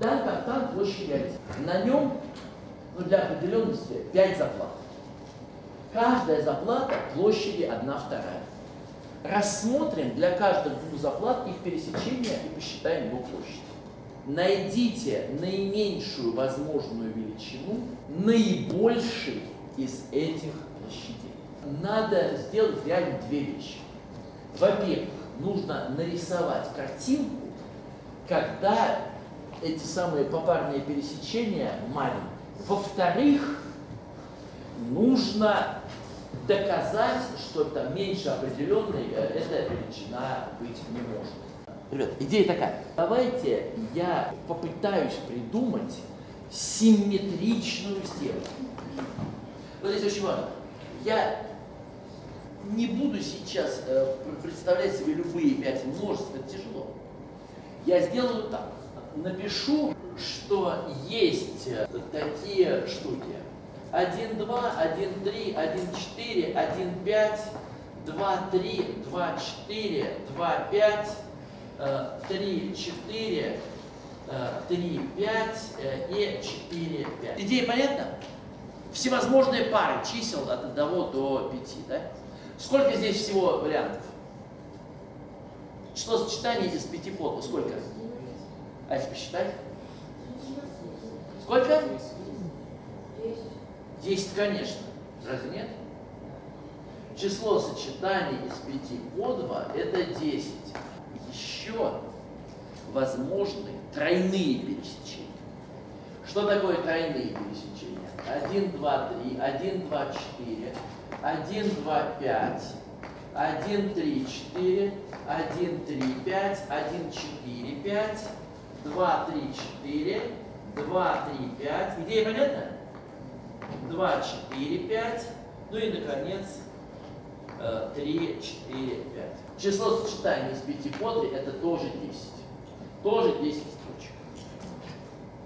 Дан кафтан площади 1. На нем, ну для определенности, 5 заплат. Каждая заплата площади 1 вторая. Рассмотрим для каждых двух заплат их пересечение и посчитаем его площадь. Найдите наименьшую возможную величину наибольшей из этих площадей. Надо сделать реально две вещи. Во-первых, нужно нарисовать картинку, когда эти самые попарные пересечения маленькие. Во-вторых, нужно доказать, что там меньше определенной э, эта величина быть не может. Ребят, идея такая. Давайте я попытаюсь придумать симметричную стену. Вот здесь очень важно. Я не буду сейчас э, представлять себе любые пять множеств, это тяжело. Я сделаю так. Напишу, что есть э, такие штуки. 1, 2, 1, 3, 1, 4, 1, 5, 2, 3, 2, 4, 2, 5, 3, 4, 3, 5 и 4, 5. Идея понятна? Всевозможные пары чисел от 1 до 5, да? Сколько здесь всего вариантов? Число сочетаний из пяти подов сколько? А если посчитать? Сколько? Десять, конечно. Разве нет? Число сочетаний из пяти по два – это 10. Еще возможны тройные пересечения. Что такое тройные пересечения? 1, 2, 3, 1, 2, 4, 1, 2, 5, 1, 3, 4, 1, 3, 5, 1, 4, 5, 2, 3, 4, 2, 3, 5. Идея понятна? 2, 4, 5. Ну и, наконец, 3, 4, 5. Число сочетаний из 5 по 3 это тоже 10. Тоже 10 строчек.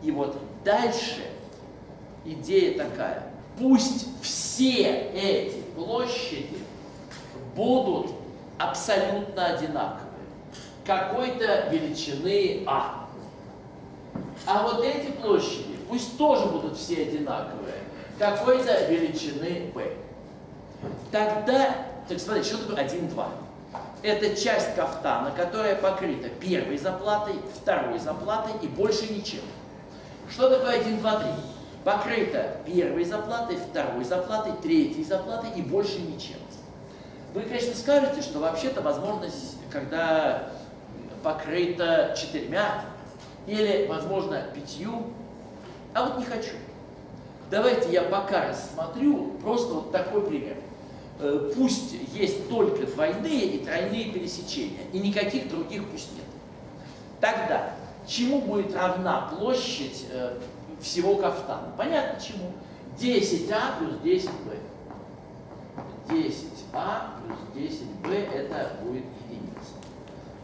И вот дальше идея такая. Пусть все эти площади будут абсолютно одинаковые. Какой-то величины А. А вот эти площади пусть тоже будут все одинаковые. Какой-то величины B. Тогда, так смотрите, что такое 1, 2? Это часть кафтана, которая покрыта первой заплатой, второй заплатой и больше ничем. Что такое 1, 2, 3? покрыта первой заплатой, второй заплатой, третьей заплатой и больше ничем. Вы, конечно, скажете, что вообще-то возможность, когда покрыта четырьмя или, возможно, пятью, а вот не хочу. Давайте я пока рассмотрю просто вот такой пример. Э, пусть есть только двойные и тройные пересечения, и никаких других пусть нет. Тогда чему будет равна площадь э, всего кафтана. Понятно чему? 10А плюс 10Б. 10А плюс 10Б это будет единица.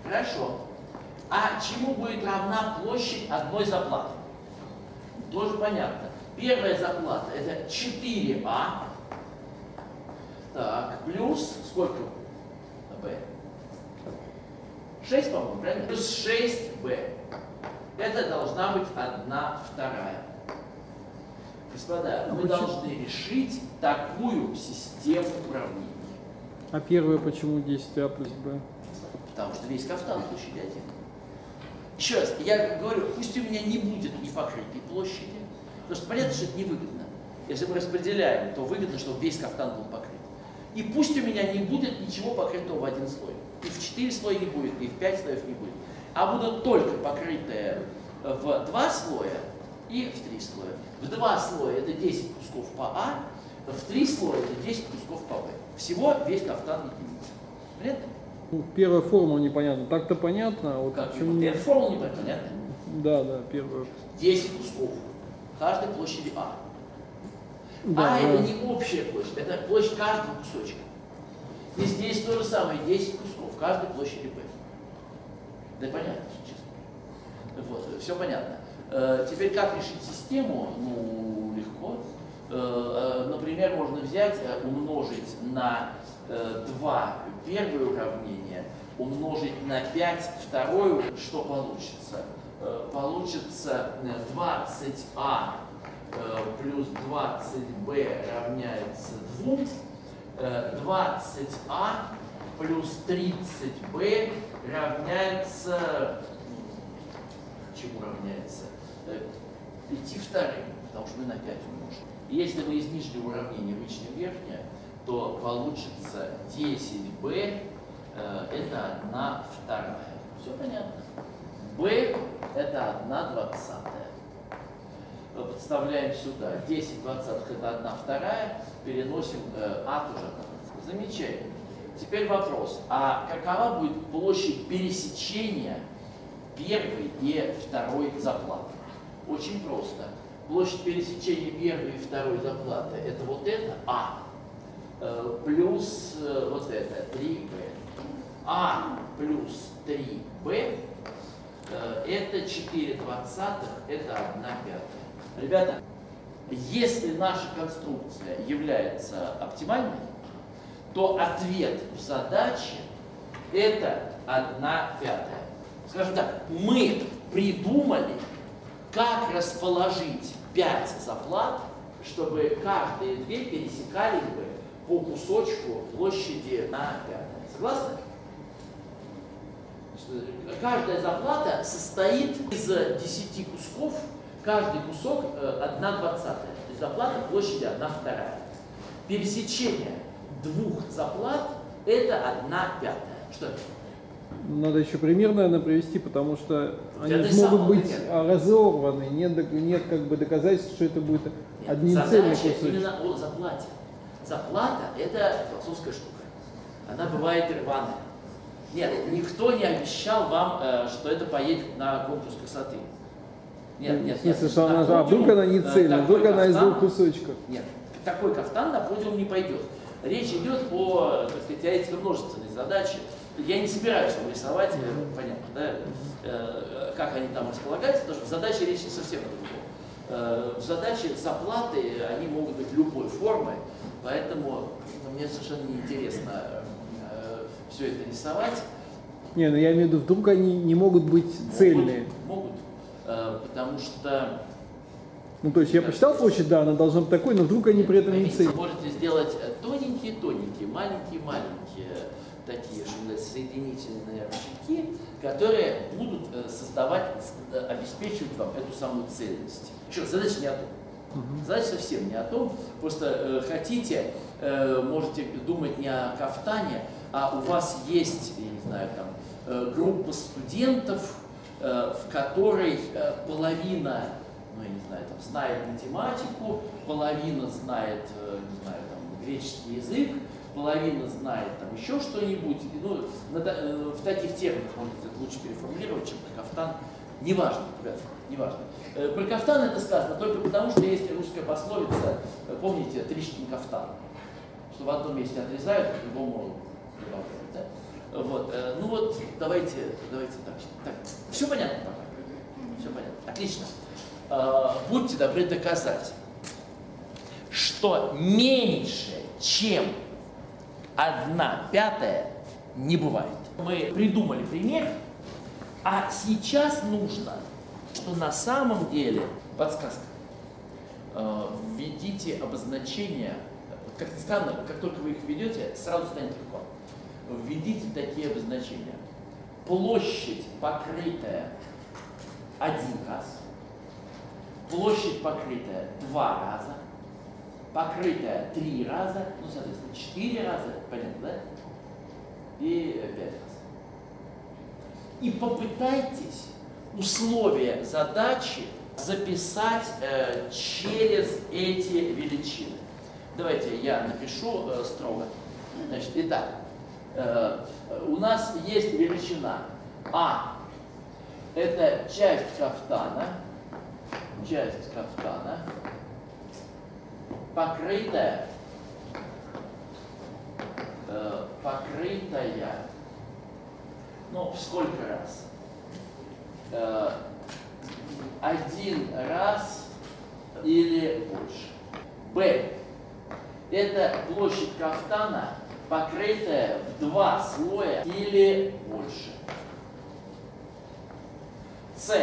Хорошо. А чему будет равна площадь одной заплаты? Тоже понятно. Первая заплата это 4А. Так, плюс сколько? Б. 6, по-моему, правильно? Плюс 6Б. Это должна быть одна вторая. Господа, мы должны решить такую систему уравнений. А первое почему 10а плюс b? Потому что весь кафтан площади 1. Еще раз, я говорю, пусть у меня не будет непокрытой площади, потому что понятно, что это невыгодно. Если мы распределяем, то выгодно, чтобы весь кафтан был покрыт. И пусть у меня не будет ничего покрытого в один слой. И в 4 слоя не будет, и в 5 слоев не будет. А будут только покрытые в 2 слоя и в 3 слоя. В 2 слоя это 10 кусков по А, в 3 слоя это 10 кусков по Б. Всего весь кафтан единица. Понятно? Ну, первая формула непонятна. Так-то понятно, а вот Как? почему... Это формула непонятна? Да, да, первая. 10 кусков. Каждой площади А. Да, а да. это не общая площадь, это площадь каждого кусочка. И здесь то же самое, 10 кусков, каждой площади Б. Да понятно, честно. Вот, все понятно. Э, Теперь как решить систему? Ну, легко. Э, э, Например, можно взять, умножить на э, 2 первое уравнение, умножить на 5 второе, что получится? э, получится 20а э, плюс 20b равняется 2. 20а плюс 30b равняется... Чему равняется? 5 вторым, потому что мы на 5 умножим. Если мы из нижнего уравнения вычтем верхнее, то получится 10b, э, это 1 вторая. Все понятно? b это 1 двадцатая. Подставляем сюда 10 двадцатых это 1 вторая, переносим э, а тоже Замечательно. Теперь вопрос, а какова будет площадь пересечения первой и второй заплаты? Очень просто. Площадь пересечения первой и второй заплаты это вот это А э, плюс э, вот это 3b. А плюс 3b э, это 4 двадцатых, это 1 пятая. Ребята, если наша конструкция является оптимальной, то ответ в задаче это 1 пятая. Скажем так, мы придумали, как расположить 5 заплат, чтобы каждые две пересекались бы по кусочку площади на пятое. Согласны? Каждая заплата состоит из 10 кусков, каждый кусок 1 э, двадцатая. То есть заплата площади 1 вторая. Пересечение двух заплат это 1 пятая. Что это? Надо еще пример, наверное, привести, потому что они могут быть пример. разорваны, нет, нет как бы доказательств, что это будет нет, одним цельным кусочек. именно о заплате. Заплата – это философская штука. Она бывает рваная. Нет, никто не обещал вам, э, что это поедет на конкурс красоты. Нет, нет, нет. Что она, а вдруг она не э, цельная, вдруг она из двух кусочков. Нет, такой кафтан на подиум не пойдет. Речь идет о, так сказать, теоретико-множественной задаче. Я не собираюсь вам рисовать, mm-hmm. понятно, да, э, как они там располагаются, потому что в задаче речь совсем о другом. Э, в задаче заплаты, они могут быть любой формы, поэтому ну, мне совершенно неинтересно э, все это рисовать. Не, ну я имею в виду, вдруг они не могут быть могут, цельные. Могут, э, потому что ну, то есть я посчитал площадь, да, она должна быть такой, но вдруг они при этом не цельные. Вы можете сделать тоненькие-тоненькие, маленькие-маленькие такие же соединительные ручейки, которые будут э, создавать, э, обеспечивать вам эту самую цельность. Еще задача не о Задача совсем не о том. Просто э, хотите, э, можете думать не о кафтане, а у вас есть, я не знаю, там, э, группа студентов, э, в которой э, половина, ну, я не знаю, там, знает математику, половина знает, э, не знаю, там, греческий язык, половина знает там еще что-нибудь. Ну, э, в таких терминах, может быть, это лучше переформулировать, чем про кафтан. Неважно, ребята, неважно. Э, про кафтан это сказано только потому, что есть русская пословица, э, помните, Тришкин кафтан, что в одном месте отрезают, а в добавляют. Да? Вот, ну вот, давайте, давайте так. так. Все понятно пока? Все понятно. Отлично. Будьте добры доказать, что меньше, чем одна пятая не бывает. Мы придумали пример, а сейчас нужно, что на самом деле, подсказка, э, введите обозначения, как ни странно, как только вы их введете, сразу станет легко. Введите такие обозначения. Площадь, покрытая один раз, площадь, покрытая два раза, покрытая три раза, ну, соответственно, четыре раза, понятно, да? И пять раз. И попытайтесь условия задачи записать э, через эти величины. Давайте я напишу э, строго. Значит, итак, э, у нас есть величина А. Это часть кафтана, часть кафтана, покрытая, э, покрытая, ну, в сколько раз? Э, один раз или больше. Б. Это площадь кафтана, покрытая в два слоя или больше. С.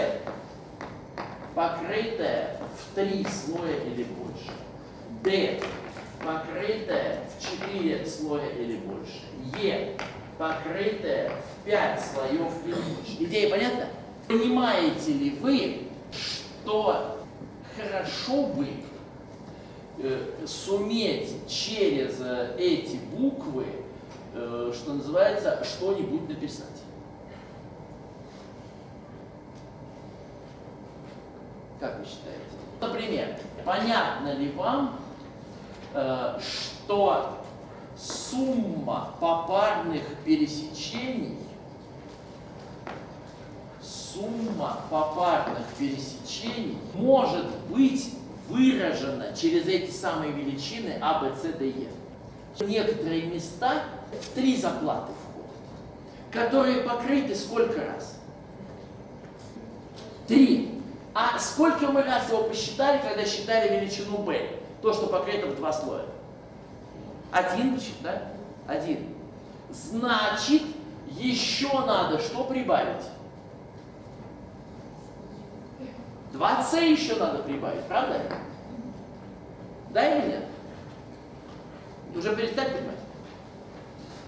покрытая в три слоя или больше. D, покрытая в четыре слоя или больше. Е, покрытая в пять слоев больше. Идея понятна? Понимаете ли вы, что хорошо бы э, суметь через э, эти буквы, э, что называется, что-нибудь написать? Как вы считаете? Например, понятно ли вам, э, что сумма попарных пересечений сумма попарных пересечений может быть выражена через эти самые величины А, Б, С, Д, Е. Некоторые места в три заплаты входят, которые покрыты сколько раз? Три. А сколько мы раз его посчитали, когда считали величину b? То, что покрыто в два слоя. Один, да? Один. Значит, еще надо что прибавить? 2c еще надо прибавить, правда? Да или нет? Уже перестать понимать?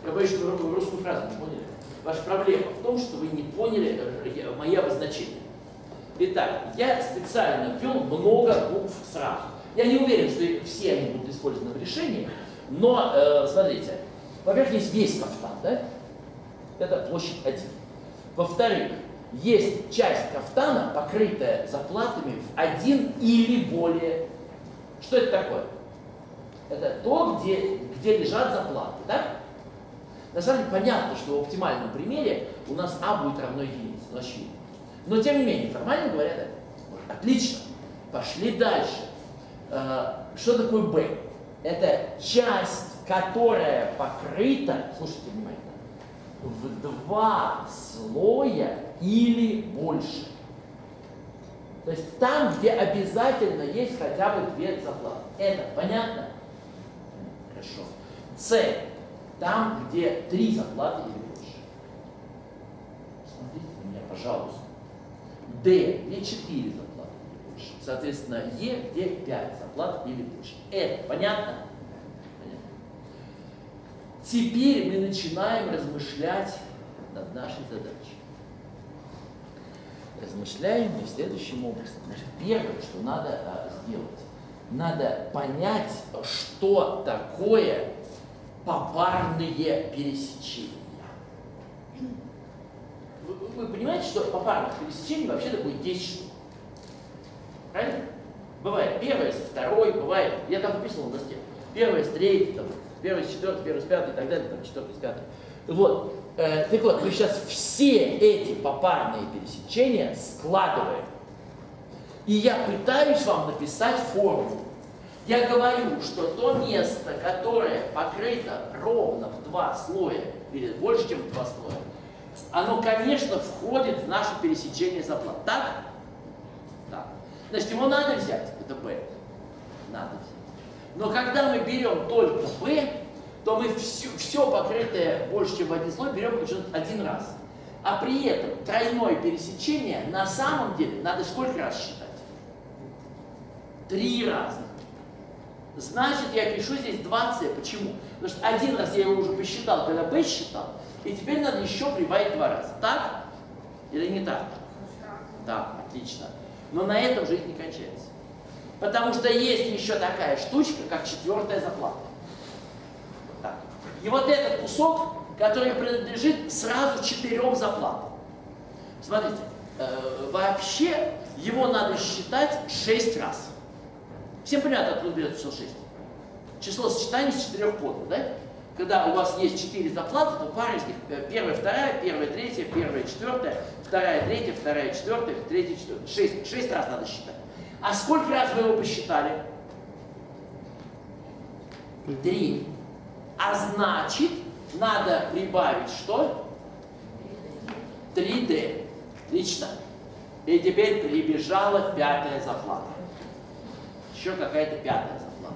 Я боюсь, что вы русскую фразу не поняли. Ваша проблема в том, что вы не поняли э, мои обозначения. Итак, я специально ввел много букв сразу. Я не уверен, что все они будут использованы в решении, но э, смотрите, во-первых, есть весь кафтан, да? Это площадь 1. Во-вторых, есть часть кафтана, покрытая заплатами в один или более. Что это такое? Это то, где, где лежат заплаты, да? На самом деле понятно, что в оптимальном примере у нас А будет равно единице, очевидно. Но тем не менее, формально говоря, да. Отлично. Пошли дальше. Э, что такое Б? Это часть, которая покрыта, слушайте внимательно, в два слоя или больше. То есть там, где обязательно есть хотя бы две заплаты. Это понятно? Хорошо. С. Там, где три заплаты или больше. Смотрите на меня, пожалуйста. Д, где 4 зарплаты или больше. Соответственно, Е, где 5 зарплат или больше. Это понятно? Понятно. Теперь мы начинаем размышлять над нашей задачей. Размышляем мы следующим образом. Значит, первое, что надо а, сделать, надо понять, что такое попарные пересечения. Вы, вы понимаете, что попарных пересечений вообще-то будет 10 штук. Правильно? Бывает первое второй, бывает, я там написал на доске, первое с третьей, там, первое с четвертой, первое с пятой и так далее, там, четвертое с пятой. Вот. Э, так вот, мы сейчас все эти попарные пересечения складываем. И я пытаюсь вам написать формулу. Я говорю, что то место, которое покрыто ровно в два слоя, или больше, чем в два слоя, оно, конечно, входит в наше пересечение заплат. Так? Значит, его надо взять, это B. Надо взять. Но когда мы берем только B, то мы все, все покрытое больше, чем в один слой, берем один раз. А при этом тройное пересечение на самом деле надо сколько раз считать? Три раза. Значит, я пишу здесь 2c. Почему? Потому что один раз я его уже посчитал, когда b считал, и теперь надо еще прибавить два раза. Так? Или не так? Да, отлично. Но на этом жизнь не кончается. Потому что есть еще такая штучка, как четвертая заплата. Так. И вот этот кусок, который принадлежит сразу четырем заплатам. Смотрите, э, вообще его надо считать шесть раз. Всем понятно, откуда берется число 6? Число сочетаний с четырех подов, да? Когда у вас есть четыре заплаты, то пара из них э, первая, вторая, первая, третья, первая, четвертая, вторая, третья, вторая, четвертая, третья, четвертая. Шесть, шесть раз надо считать. А сколько раз вы его посчитали? Три. А значит, надо прибавить что? 3D. Отлично. И теперь прибежала пятая заплата. Еще какая-то пятая заплата.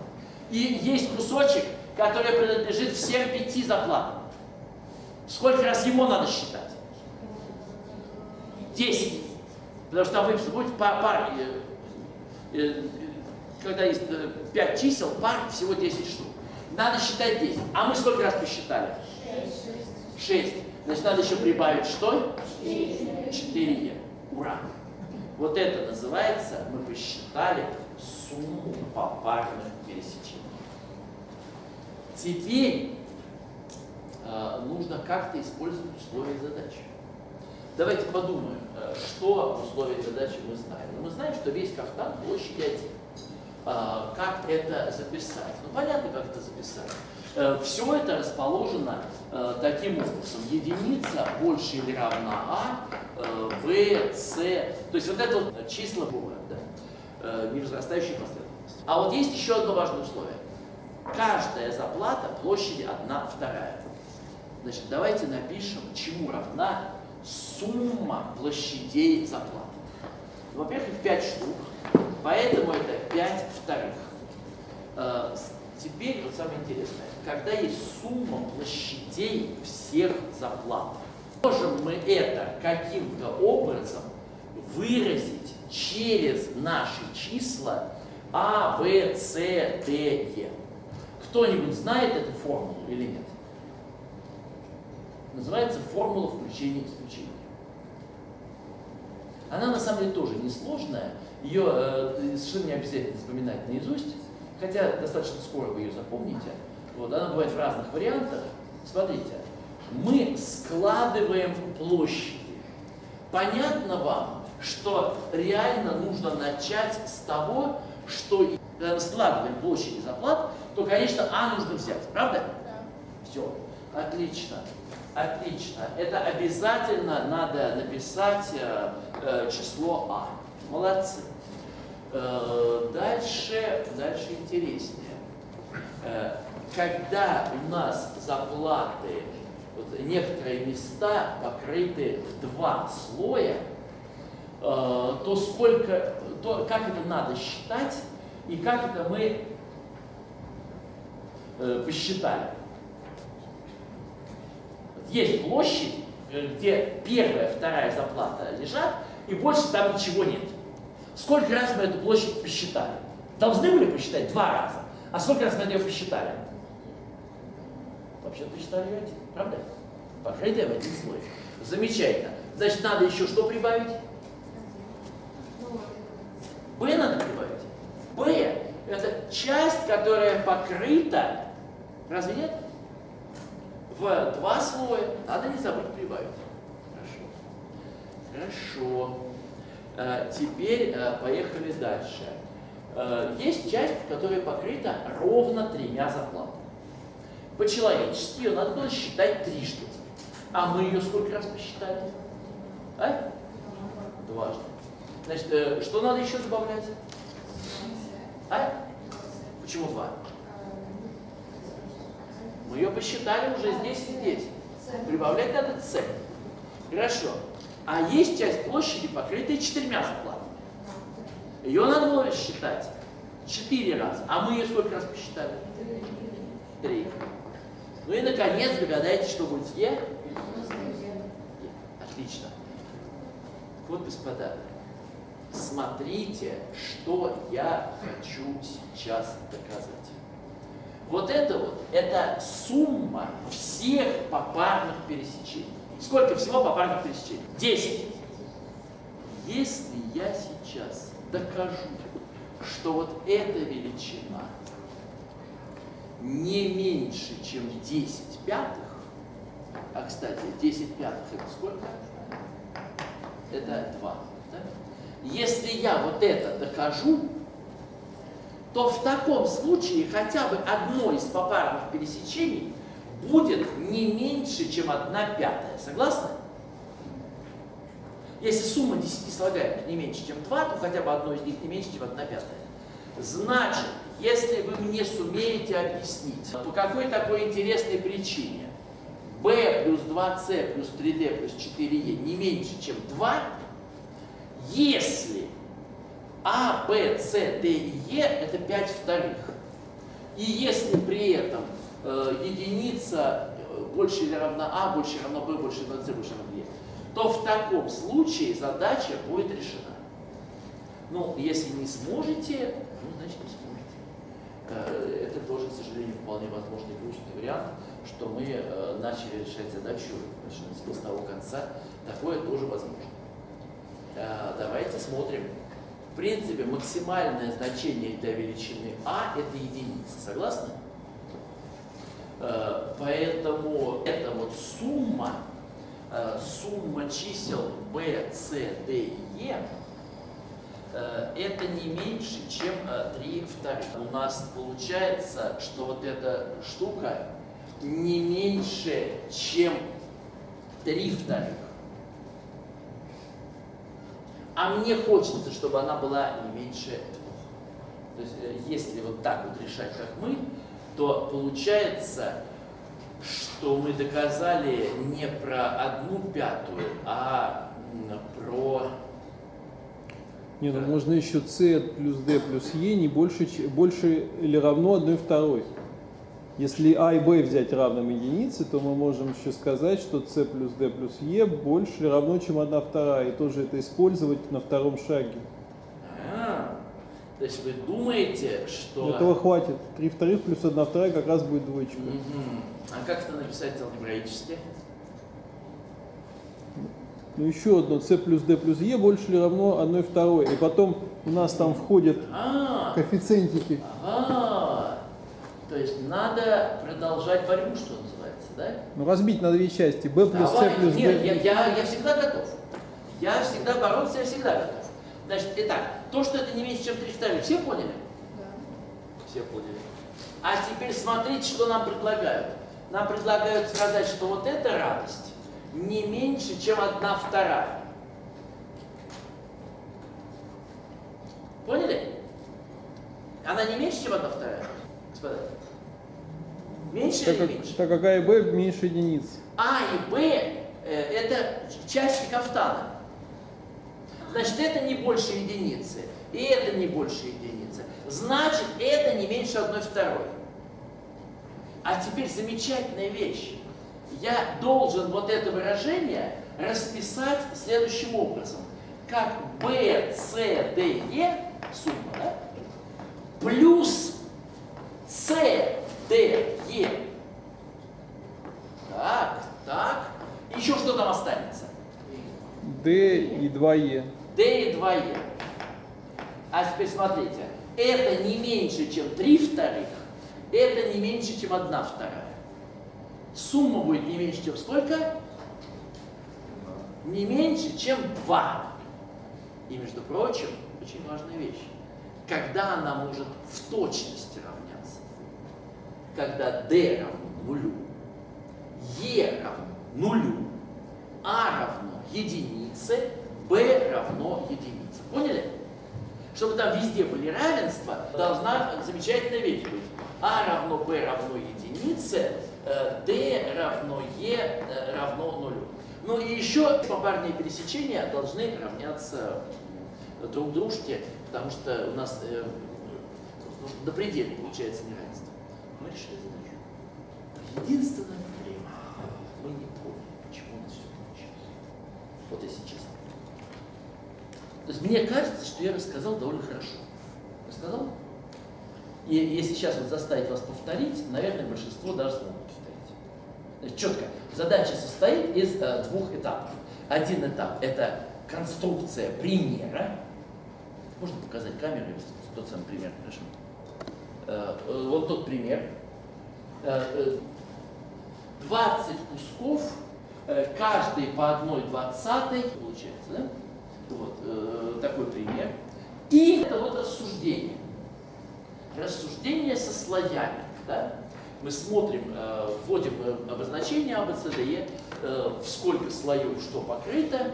И есть кусочек, который принадлежит всем пяти заплатам. Сколько раз ему надо считать? Десять. Потому что там выписано, будет пар, э, э, когда есть 5 чисел, пар всего 10 штук. Надо считать 10. А мы сколько раз посчитали? 6. 6. Значит, надо еще прибавить что? 4. 4. Ура! Вот это называется, мы посчитали сумму попарных пересечений. Теперь э, нужно как-то использовать условия задачи. Давайте подумаем, э, что в условиях задачи мы знаем. Ну, мы знаем, что весь кафтан площади 1. Э, как это записать? Ну, понятно, как это записать. Э, Все это расположено э, таким образом. Единица больше или равна А, В, С. То есть вот это вот числа бывают, да, невозрастающие последовательности. А вот есть еще одно важное условие. Каждая заплата площади 1 вторая. Значит, давайте напишем, чему равна сумма площадей заплат. Во-первых, их 5 штук, поэтому это 5 вторых. Теперь вот самое интересное. Когда есть сумма площадей всех заплат, можем мы это каким-то образом выразить через наши числа А, В, С, Д, Е. Кто-нибудь знает эту формулу или нет? Называется формула включения и исключения. Она на самом деле тоже несложная. Ее э, совершенно не обязательно запоминать наизусть хотя достаточно скоро вы ее запомните. Вот, она бывает в разных вариантах. Смотрите, мы складываем площади. Понятно вам, что реально нужно начать с того, что когда мы складываем площади заплат, то, конечно, А нужно взять, правда? Да. Все, отлично, отлично. Это обязательно надо написать э, э, число А. Молодцы. Э, дальше, дальше интереснее. Э, когда у нас заплаты, вот некоторые места покрыты в два слоя, э, то сколько, то как это надо считать и как это мы посчитали. Есть площадь, где первая, вторая заплата лежат, и больше там ничего нет. Сколько раз мы эту площадь посчитали? Должны были посчитать два раза. А сколько раз мы ее посчитали? Вообще посчитали один, правда? Покрытие в один слой. Замечательно. Значит, надо еще что прибавить? Б надо прибавить. Б – это часть, которая покрыта, разве нет? В два слоя. Надо не забыть прибавить. Хорошо. Хорошо. Э, теперь э, поехали дальше. Э, есть часть, которая покрыта ровно тремя заплатами. По-человечески ее надо было считать трижды. А мы ее сколько раз посчитали? А? Дважды. Значит, что надо еще добавлять? А? Почему два? Мы ее посчитали уже здесь и здесь. Прибавлять надо С. Хорошо. А есть часть площади, покрытая четырьмя заплатами. Ее надо было считать четыре раза. А мы ее сколько раз посчитали? Три. Ну и, наконец, догадайтесь, что будет Е? Отлично. Вот, господа, смотрите, что я хочу сейчас доказать. Вот это вот, это сумма всех попарных пересечений. Сколько всего попарных пересечений? Десять. Если я сейчас докажу, что вот эта величина не меньше, чем 10 пятых, а, кстати, 10 пятых это сколько? Это 2. Да? Если я вот это докажу, то в таком случае хотя бы одно из попарных пересечений будет не меньше, чем 1 пятая. Согласны? Если сумма 10 слагаемых не меньше, чем 2, то хотя бы одно из них не меньше, чем 1 пятая. Значит, если вы мне сумеете объяснить, по какой такой интересной причине b плюс 2c плюс 3d плюс 4e не меньше, чем 2, если а, Б, С, Д и Е – это 5 вторых. И если при этом э, единица э, больше или равна А, больше равна Б, больше равна С, больше равна Е, то в таком случае задача будет решена. Ну, если не сможете, ну, значит не сможете. Э, это тоже, к сожалению, вполне возможный грустный вариант, что мы э, начали решать задачу с того конца. Такое тоже возможно. Э, давайте смотрим. В принципе, максимальное значение для величины а – это единица. Согласны? Поэтому это вот сумма, сумма чисел b, c, d и e – Э, это не меньше, чем 3 э, вторых. У нас получается, что вот эта штука не меньше, чем 3 вторых. А мне хочется, чтобы она была не меньше двух. То есть, э, если вот так вот решать, как мы, то получается, что мы доказали не про одну пятую, а про не, ну можно еще c плюс d плюс e не больше, больше или равно 1 второй. Если а и b взять равным единице, то мы можем еще сказать, что c плюс d плюс e больше равно, чем 1 вторая. И тоже это использовать на втором шаге. А, то есть вы думаете, что... Этого хватит. 3 вторых плюс 1 вторая как раз будет двоечка. Угу. А как это написать алгебраически? ну еще одно c плюс d плюс e больше или равно 1 второй. И потом у нас там входят а, коэффициентики. Ага. То есть надо продолжать борьбу, что называется, да? Ну разбить на две части. b плюс Давай. c плюс Нет. Я, я, я всегда готов. Я всегда бороться, я всегда готов. Значит, итак, то, что это не меньше, чем 3 вторых, все поняли? Да. Все поняли. А теперь смотрите, что нам предлагают. Нам предлагают сказать, что вот эта радость не меньше, чем одна вторая. Поняли? Она не меньше, чем одна вторая, господа? Меньше так, или меньше? Так какая b меньше единиц. А и b э, это части кафтана. Значит, это не больше единицы, и это не больше единицы. Значит, это не меньше одной второй. А теперь замечательная вещь я должен вот это выражение расписать следующим образом. Как B, C, D, E, сумма, да? плюс C, D, E. Так, так. Еще что там останется? D и 2E. D и 2E. А теперь смотрите. Это не меньше, чем 3 вторых. Это не меньше, чем 1 вторая. Сумма будет не меньше, чем сколько? Не меньше, чем 2. И, между прочим, очень важная вещь. Когда она может в точности равняться? Когда d равно нулю, e равно нулю, a равно единице, b равно единице. Поняли? Чтобы там везде были равенства, должна замечательная вещь быть. a равно b равно единице, d э, равно e э, равно нулю. Ну и еще попарные пересечения должны равняться друг дружке, потому что у нас э, до предела получается неравенство. Мы решили задачу. Единственная проблема, мы не поняли, почему у нас все получилось. Вот если честно. То есть мне кажется, что я рассказал довольно хорошо. Рассказал? И если сейчас вот заставить вас повторить, наверное, большинство даже смогут четко. Задача состоит из э, двух этапов. Один этап – это конструкция примера. Можно показать камеру, тот самый пример, хорошо. Э, э, вот тот пример. Э, 20 э, кусков, каждый по одной двадцатой, получается, да? Вот такой пример. И это вот рассуждение. Рассуждение со слоями. Да? мы смотрим, вводим обозначение э, в сколько слоев что покрыто,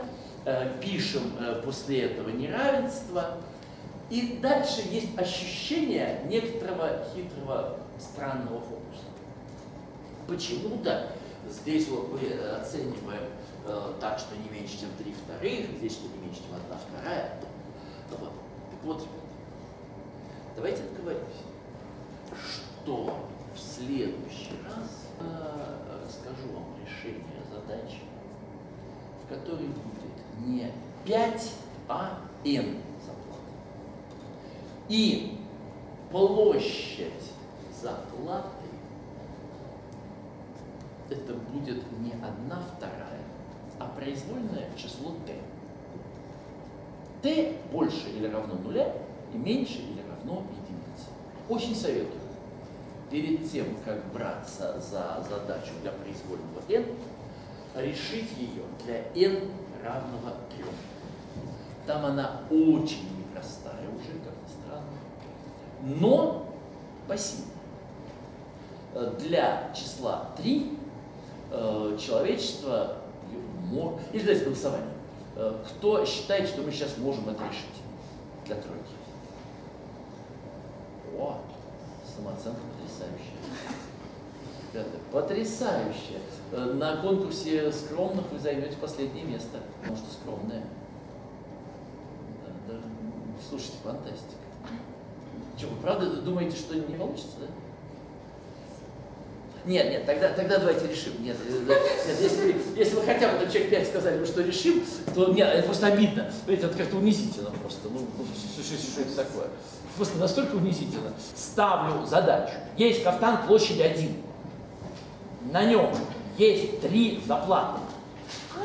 пишем после этого неравенство, и дальше есть ощущение некоторого хитрого странного фокуса. Почему-то здесь вот мы оцениваем так, что не меньше, чем 3 вторых, здесь что не меньше, чем 1 вторая. Вот. вот. Давайте договоримся, что в следующий раз расскажу вам решение задачи, который будет не 5, а n заплат. И площадь заплаты это будет не одна вторая, а произвольное число t. t больше или равно нуля и меньше или равно единице. Очень советую перед тем, как браться за задачу для произвольного n, решить ее для n равного 3. Там она очень непростая уже, как но посильная. Для числа 3 э, человечество, или давайте голосование, э, кто считает, что мы сейчас можем это решить для тройки? О, самооценка потрясающая. Ребята, потрясающе. Э, на конкурсе скромных вы займете последнее место. Может, и скромное. Да, да. Слушайте, фантастика. Вы правда думаете, что не получится, да? Нет, нет, тогда, тогда давайте решим. Нет, э, нет если, если вы хотя бы до человек 5 сказали, что решим, то нет, это просто обидно. Понимаете, это как-то унизительно просто. Ну, что, что это такое? Просто настолько унизительно. Ставлю задачу. Есть кафтан площади 1. На нем есть три заплаты.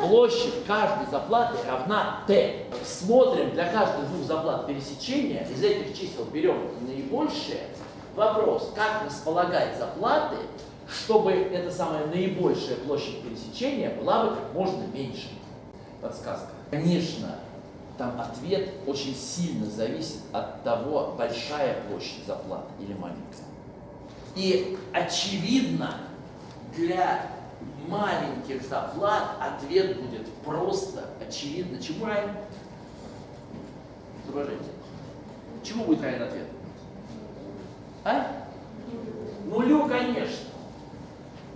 Площадь каждой заплаты равна t. Смотрим для каждых двух заплат пересечения, из этих чисел берем наибольшее. Вопрос, как располагать заплаты, чтобы эта самая наибольшая площадь пересечения была бы как можно меньше. Подсказка. Конечно, там ответ очень сильно зависит от того, большая площадь заплаты или маленькая. И очевидно, для маленьких заплат ответ будет просто, очевидно. Чему равен? Изображайте. Чему будет равен ответ? А? Нулю, конечно.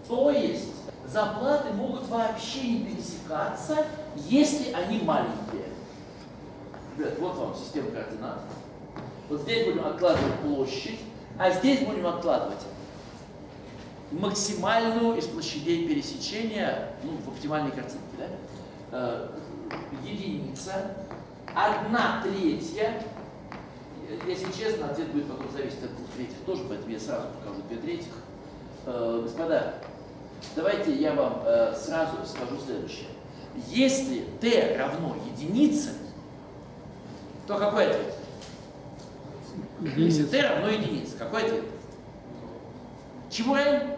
То есть заплаты могут вообще не пересекаться, если они маленькие. Ребят, вот вам система координат. Вот здесь будем откладывать площадь, а здесь будем откладывать максимальную из площадей пересечения, ну, в оптимальной картинке, да? Э, единица, одна третья, если честно, ответ будет потом зависеть от двух третьих тоже, поэтому я сразу покажу две третьих. Э, господа, давайте я вам э, сразу скажу следующее. Если t равно единице, то какой ответ? Единица. Если t равно единице, какой ответ? Чему равен?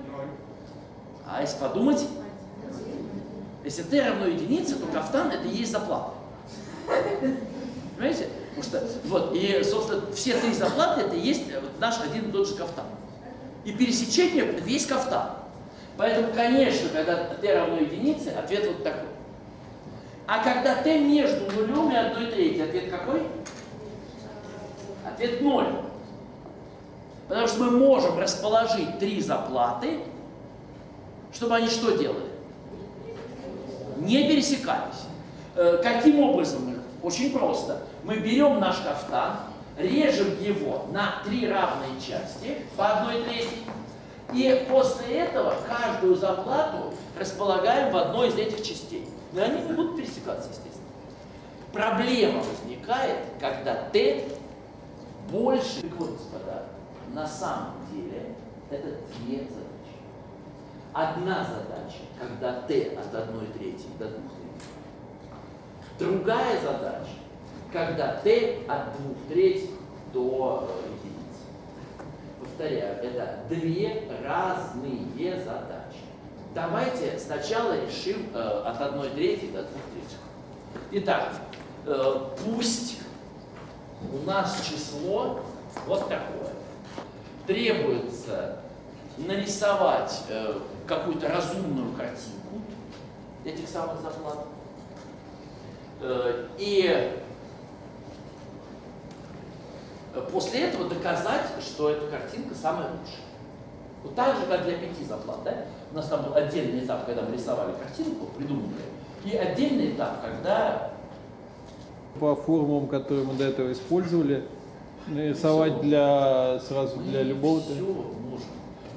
А если подумать, если t равно единице, то кафтан это и есть заплата. Понимаете? Потому что, вот, и, собственно, все три заплаты это и есть наш один и тот же кафтан. И пересечение это весь кафтан. Поэтому, конечно, когда t равно единице, ответ вот такой. А когда t между нулем и одной третьей, ответ какой? Ответ ноль. Потому что мы можем расположить три заплаты чтобы они что делали? Не пересекались. Э, каким образом? Очень просто. Мы берем наш кафтан, режем его на три равные части по одной трети, и после этого каждую заплату располагаем в одной из этих частей. Но они не будут пересекаться, естественно. Проблема возникает, когда t больше. Так вот, господа, на самом деле это две задачи. Одна задача, когда t от 1 трети до 2 третьих. Другая задача, когда t от 2 третьих до э, единицы. Повторяю, это две разные задачи. Давайте сначала решим э, от 1 трети до 2 третьих. Итак, э, пусть у нас число вот такое. Требуется нарисовать э, какую-то разумную картинку этих самых заплат. Э, и после этого доказать, что эта картинка самая лучшая. Вот так же, как для пяти заплат. Да? У нас там был отдельный этап, когда мы рисовали картинку, придумали, и отдельный этап, когда... По формулам, которые мы до этого использовали, нарисовать для сразу для любого... Все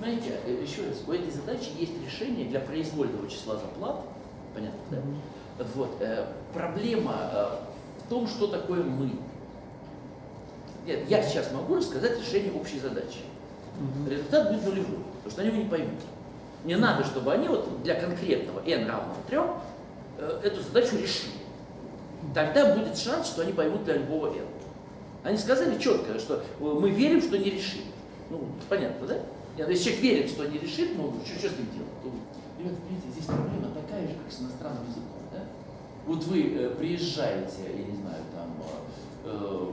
Понимаете, э, еще раз, у этой задачи есть решение для произвольного числа заплат, понятно, да? Вот. Э, проблема э, в том, что такое мы. Нет, я сейчас могу рассказать решение общей задачи. Результат будет нулевой, потому что они его не поймут. Не надо, чтобы они вот для конкретного n равного 3 эту задачу решили. Тогда будет шанс, что они поймут для любого n. Они сказали четко, что мы верим, что не решим. Ну, понятно, да? Нет, если человек верит, что не решит, ну, что, что с ним делать? То, ребята, понимаете, здесь проблема такая же, как с иностранным языком, да? Вот вы э, приезжаете, я не знаю, там, э, э,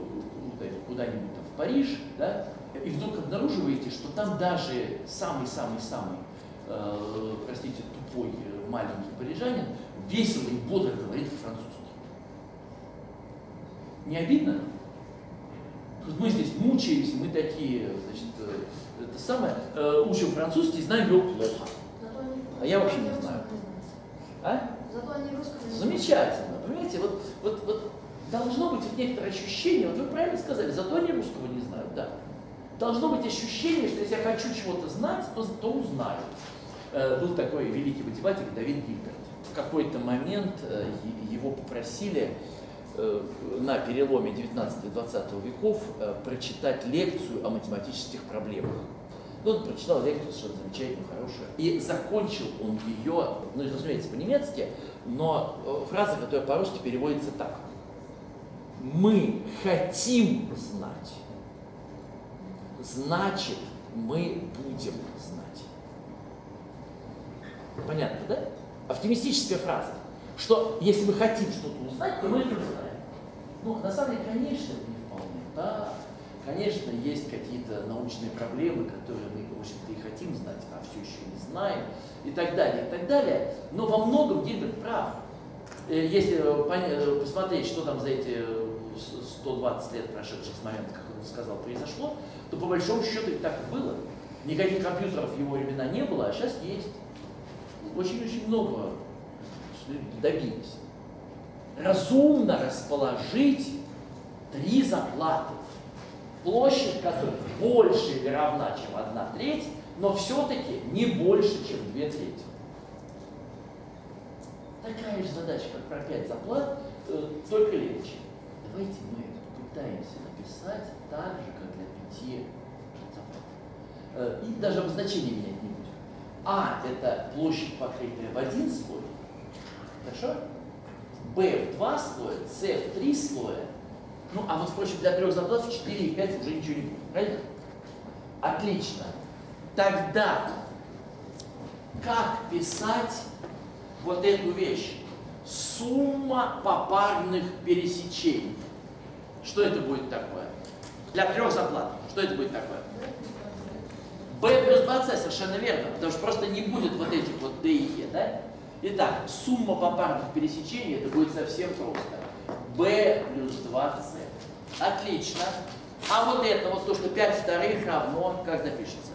куда- куда-нибудь там в Париж, да, и вдруг обнаруживаете, что там даже самый-самый-самый, э, простите, тупой э, маленький парижанин весело и бодро говорит по-французски. Не обидно? Мы здесь мучаемся, мы такие, значит, э, это самое, э, учим французский, знаем его плохо. А я вообще не знаю. А? Замечательно. Понимаете, вот, вот, вот должно быть вот некоторое ощущение, вот вы правильно сказали, зато они русского не знают, да. Должно быть ощущение, что если я хочу чего-то знать, то, то узнаю. Э, был такой великий математик Давид Гильберт. В какой-то момент его попросили на переломе 19-20 веков э, прочитать лекцию о математических проблемах. Ну, он прочитал лекцию совершенно замечательную, хорошую. И закончил он ее, ну, разумеется, по-немецки, но э, фраза, которая по-русски переводится так. Мы хотим знать. Значит, мы будем знать. Понятно, да? Оптимистическая фраза. Что если мы хотим что-то узнать, то мы это узнаем. Ну, на самом деле, конечно, не вполне так. Конечно, есть какие-то научные проблемы, которые мы, в общем-то, и хотим знать, а все еще не знаем, и так далее, и так далее. Но во многом Гильберт прав. Э, Если э, э, посмотреть, что там за эти э, с- 120 лет, прошедших с момента, как он сказал, произошло, то по большому счету и так и было. Никаких компьютеров в его времена не было, а сейчас есть. Очень-очень много добились. Разумно расположить три заплаты площадь которых больше или равна, чем одна треть, но все-таки не больше, чем две трети. Такая же задача, как про пять заплат, э, только легче. Давайте мы попытаемся написать так же, как для пяти заплат. Э, И даже обозначение менять не будем. А – это площадь, покрытая в один слой. Хорошо? Б в два слоя, С в три слоя, ну, а вот, впрочем, для трех заплат в 4 и 5 уже ничего не будет, правильно? Отлично. Тогда как писать вот эту вещь? Сумма попарных пересечений. Что это будет такое? Для трех заплат. Что это будет такое? B плюс 2C, совершенно верно, потому что просто не будет вот этих вот D и E, да? Итак, сумма попарных пересечений, это будет совсем просто. B плюс 2C. Отлично. А вот это, вот то, что 5 вторых равно, как запишется?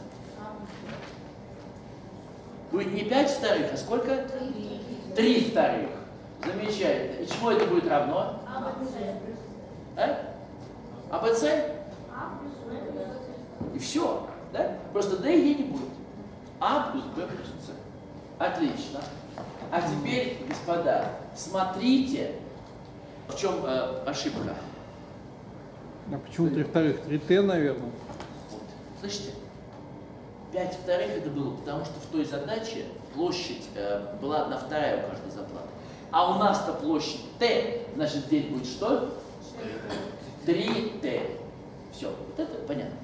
Будет не 5 вторых, а сколько? 3 вторых. Замечательно. И чему это будет равно? А? АБЦ? И все. Да? Просто D и E не будет. А плюс B плюс С. Отлично. А теперь, господа, смотрите, в чем э, ошибка. А почему три вторых? 3Т, наверное. Вот. Слышите? 5 вторых это было, потому что в той задаче площадь э, была одна вторая у каждой заплаты. А у нас-то площадь Т, значит здесь будет что? 3Т. Все, вот это понятно.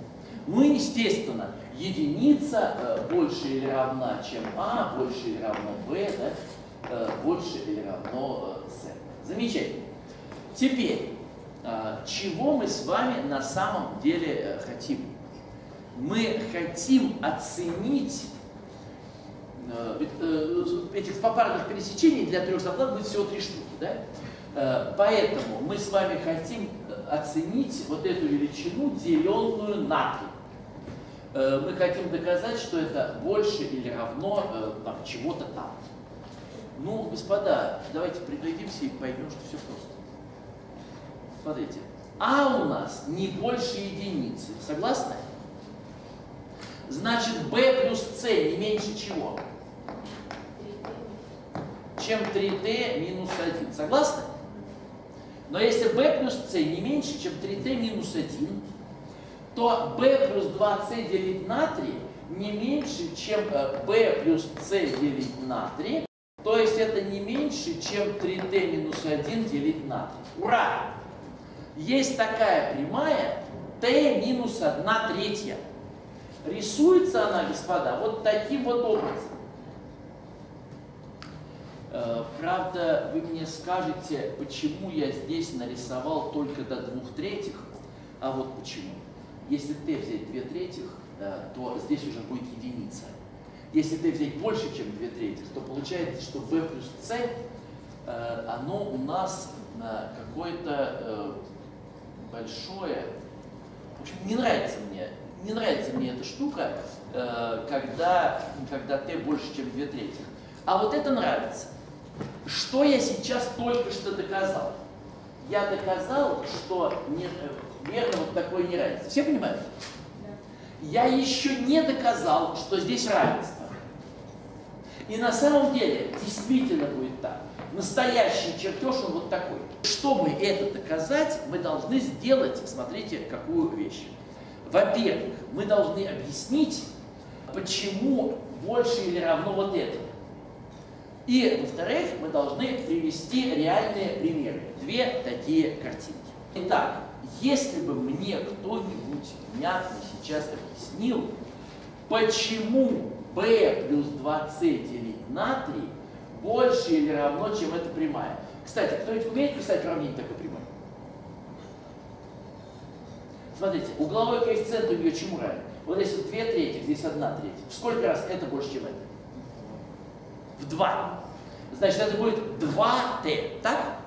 Ну и естественно, единица э, больше или равна, чем А, больше или равно Б, да, э, больше или равно э, С. Замечательно. Теперь, чего мы с вами на самом деле хотим? Мы хотим оценить этих попарных пересечений для трех зарплат будет всего три штуки. Да? Поэтому мы с вами хотим оценить вот эту величину, деленную на 3. Мы хотим доказать, что это больше или равно э, там, чего-то там. Ну, господа, давайте приглядимся и поймем, что все просто. Смотрите, А у нас не больше единицы. Согласны? Значит, b плюс c не меньше чего? чем 3t минус 1. Согласны? Но если b плюс c не меньше, чем 3t минус 1, то b плюс 2c делить на 3 не меньше, чем b э, плюс c делить на 3, то есть это не меньше, чем 3t минус 1 делить на 3. Ура! Есть такая прямая t минус 1 третья. Рисуется она, господа, вот таким вот образом. Э, правда, вы мне скажете, почему я здесь нарисовал только до двух третьих, а вот почему. Если t взять две третьих, э, то здесь уже будет единица. Если t взять больше, чем две третьих, то получается, что b плюс c, э, оно у нас какое-то большое. В общем, не нравится мне, не нравится мне эта штука, когда, когда t больше, чем две третьих. А вот это нравится. Что я сейчас только что доказал? Я доказал, что не, верно вот такое неравенство. Все понимают? Я еще не доказал, что здесь равенство. И на самом деле действительно будет так. Настоящий чертеж, он вот такой. Чтобы это доказать, мы должны сделать, смотрите, какую вещь. Во-первых, мы должны объяснить, почему больше или равно вот этому. И, во-вторых, мы должны привести реальные примеры. Две такие картинки. Итак, если бы мне кто-нибудь внятно сейчас объяснил, почему b плюс 2c делить на 3 больше или равно, чем эта прямая. Кстати, кто-нибудь умеет писать уравнение такой прямой? Смотрите, угловой коэффициент у нее чему равен? Вот здесь 2 трети, здесь 1 треть. сколько раз это больше, чем это? в 2. Значит, это будет 2t, так?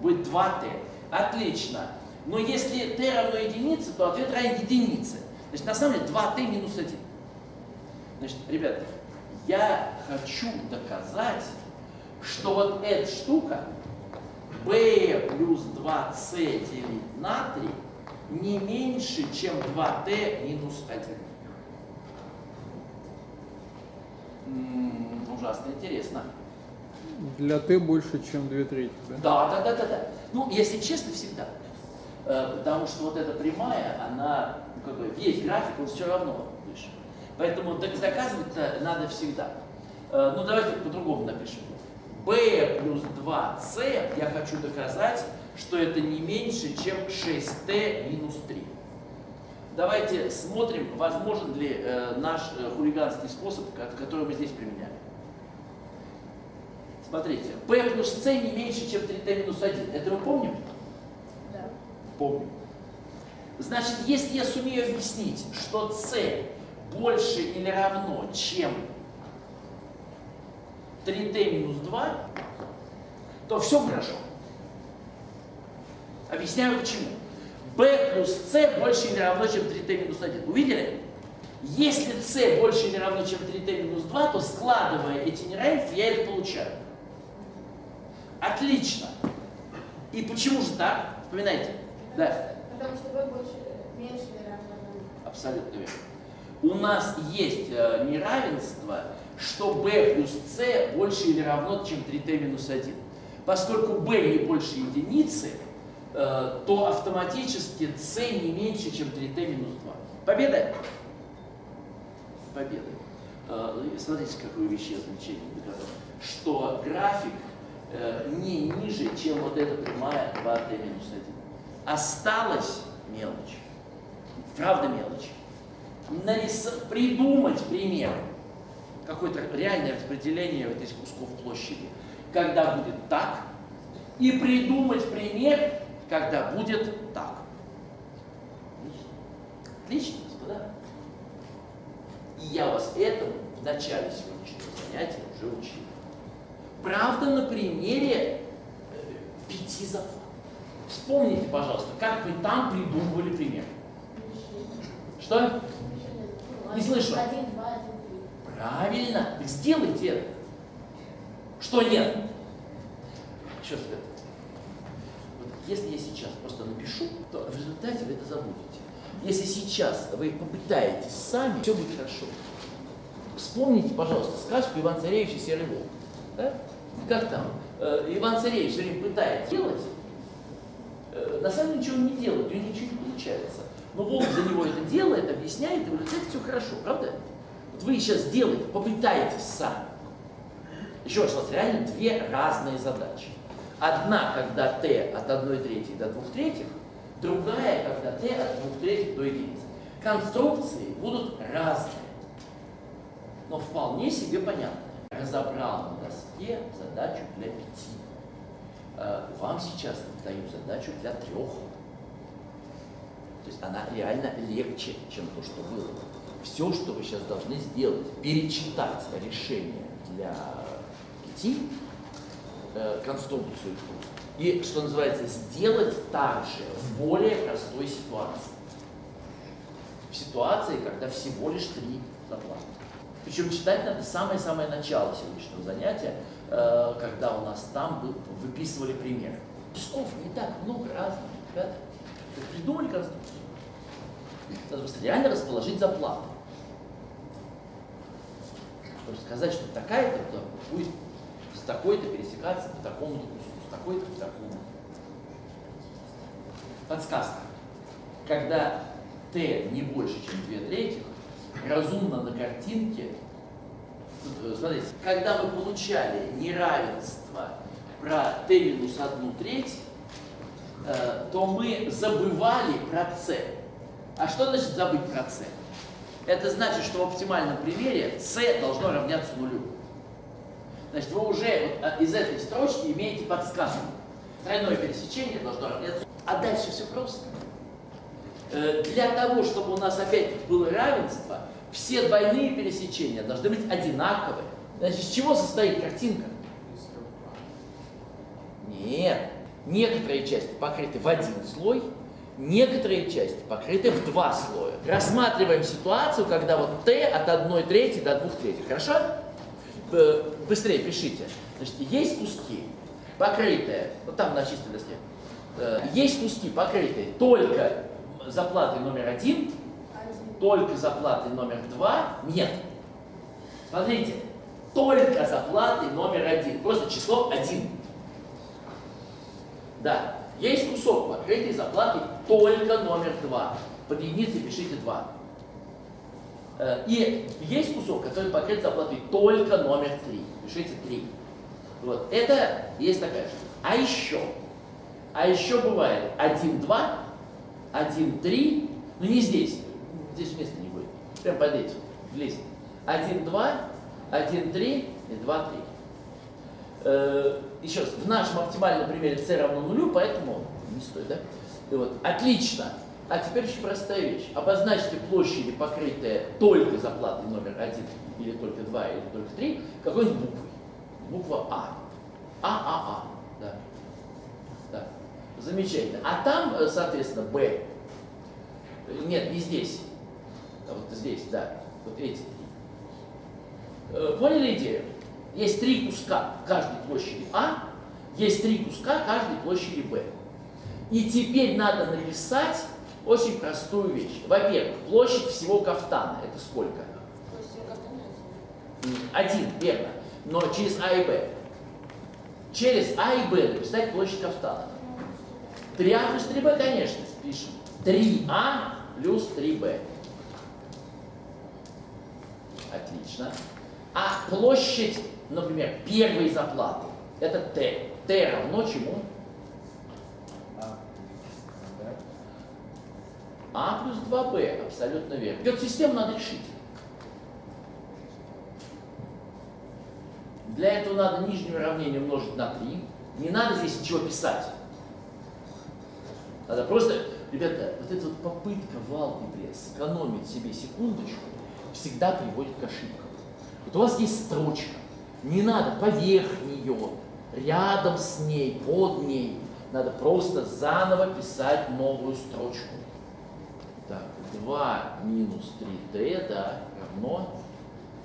Будет 2t. Отлично. Но если t равно единице, то ответ равен единице. Значит, на самом деле 2t минус 1. Значит, ребята, я хочу доказать, что вот эта штука b плюс 2c делить на 3 не меньше, чем 2t минус 1 ужасно интересно. Для Т больше, чем две трети, да? Да, да, да, да, да. Ну, если честно, всегда. Э, потому что вот эта прямая, она, ну, как бы, весь график, он все равно выше. Поэтому доказывать надо всегда. Э, ну, давайте по-другому напишем. b плюс 2c я хочу доказать, что это не меньше, чем 6t минус 3. Давайте смотрим, возможен ли э, наш хулиганский способ, который мы здесь применяем. Смотрите, p плюс c не меньше, чем 3t минус 1. Это мы помним? Да. Помним. Значит, если я сумею объяснить, что c больше или равно, чем 3t минус 2, то все хорошо. Объясняю почему. b плюс c больше или равно, чем 3t минус 1. Увидели? Если c больше или равно, чем 3t минус 2, то складывая эти неравенства, я их получаю. Отлично. И почему же так? Вспоминайте. Да. Потому что b больше, меньше или равно. Абсолютно верно. У нас есть э, неравенство, что b плюс c больше или равно, чем 3t минус 1. Поскольку b не больше единицы, э, то автоматически c не меньше, чем 3t минус 2. Победа? Победа. Э, смотрите, какое вещь я замечание доказал. Что график Э, не ниже, чем вот эта прямая 2t минус 1. Осталась мелочь. Правда мелочь. Нарис... Придумать пример. Какое-то реальное распределение вот этих кусков площади. Когда будет так. И придумать пример, когда будет так. Отлично. Господа. И я вас этому в начале сегодняшнего занятия уже учил. Правда, на примере э, пяти заплат. Вспомните, пожалуйста, как вы там придумывали пример. Что? Не слышу. Правильно. Так сделайте это. Что нет? Еще сказать. Вот если я сейчас просто напишу, то в результате вы это забудете. Если сейчас вы попытаетесь сами, все будет хорошо. Вспомните, пожалуйста, сказку Иван Царевич и Серый Волк. Да? как там, э, Иван Царевич все пытается делать, на самом деле ничего не делает, у него ничего не получается. Но Волк за него это делает, объясняет, и в результате все хорошо, правда? Вот вы сейчас сделаете, попытаетесь сами. Еще раз, у вас реально две разные задачи. Одна, когда t от 1 трети до 2 третьих, другая, когда t от 2 третьих до единицы. Конструкции будут разные, но вполне себе понятны. Разобрал на доске задачу для пяти. Э, Вам сейчас даю задачу для трех. То есть она реально легче, чем то, что было. Все, что вы сейчас должны сделать, перечитать решение для пяти, э, конструкцию и, что называется, сделать так же в более простой ситуации. В ситуации, когда всего лишь три заплаты. Причем читать надо самое-самое начало сегодняшнего занятия, когда у нас там выписывали пример. Слов не так много разных, ребята. Вы придумали конструкцию. Надо просто реально расположить заплату. Чтобы сказать, что такая-то будет с такой-то пересекаться по такому-то куску, с такой-то по такому. Подсказка. Когда t не больше, чем 2 третьих, разумно на картинке, э, смотрите, когда мы получали неравенство про t минус 1 треть, э, то мы забывали про c. А что значит забыть про c? Это значит, что в оптимальном примере c должно равняться нулю. Значит, вы уже а, из этой строчки имеете подсказку. Тройное пересечение должно равняться. А дальше все просто. Э, для того, чтобы у нас опять было равенство, все двойные пересечения должны быть одинаковые. Значит, из чего состоит картинка? Нет. Некоторые части покрыты в один слой, некоторые части покрыты в два слоя. Рассматриваем ситуацию, когда вот t от 1 трети до 2 третьих. Хорошо? Быстрее пишите. Значит, есть куски, покрытые, ну там на чистой доске, э, есть куски, покрытые только заплатой номер один, только заплатой номер два, нет. Смотрите, только заплатой номер один, просто число один. Да, есть кусок, покрытый заплатой только номер два. Под единицей пишите два. Э, и есть кусок, который покрыт заплатой только номер три. Пишите три. Вот. Это есть такая штука. А еще, а еще бывает 1, 2, 1, 3, но не здесь, здесь места не будет, прям под этим, влезть. 1, 2, 1, 3 и 2, 3. Э, еще раз, в нашем оптимальном примере c равно нулю, поэтому не стоит, да? И вот, отлично. А теперь очень простая вещь. Обозначьте площади, покрытые только заплатой номер 1, или только 2, или только 3, какой-нибудь буквой. Буква А. А, А, А. Да. да. Замечательно. А там, э, соответственно, Б. Нет, не здесь. А вот здесь, да. Вот эти три. Э, поняли идею? Есть три куска каждой площади А, есть три куска каждой площади Б. И теперь надо написать очень простую вещь. Во-первых, площадь всего кафтана. Это сколько? Один, верно. Но через А и Б. Через А и Б написать площадь кафтана. 3А плюс 3Б, конечно, пишем. 3А плюс 3Б. Отлично. А площадь, например, первой заплаты, это Т. Т равно чему? А плюс 2b, абсолютно верно. Эту систему надо решить. Для этого надо нижнее уравнение умножить на 3. Не надо здесь ничего писать. Надо просто, ребята, вот эта вот попытка в алгебре сэкономить себе секундочку всегда приводит к ошибкам. Вот у вас есть строчка, не надо поверх нее, рядом с ней, под ней. Надо просто заново писать новую строчку. Так, 2 минус 3t, да, равно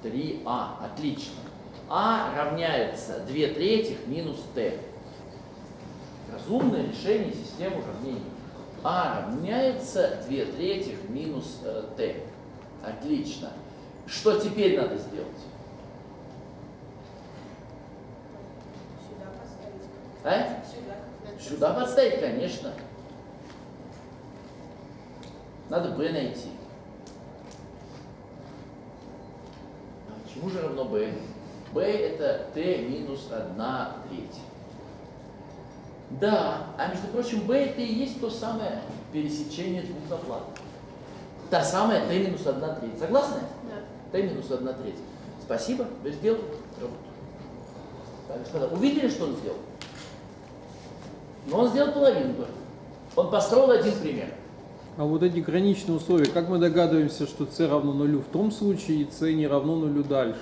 3а. Отлично. а равняется 2 третьих минус t. Разумное решение системы уравнений. а равняется 2 третьих минус э, t. Отлично. Что теперь надо сделать? А? Сюда. Сюда подставить, конечно. Надо b найти. А Чему же равно b? b это t минус 1 треть. Да, а между прочим, b это и есть то самое пересечение двух заплат. Та самая t минус 1 треть. Согласны? Да. t минус 1 треть. Спасибо, вы сделали работу. Так, господа, увидели, что он сделал? Но он сделал половину только. Он построил один пример. А вот эти граничные условия, как мы догадываемся, что c равно нулю в том случае и c не равно нулю дальше?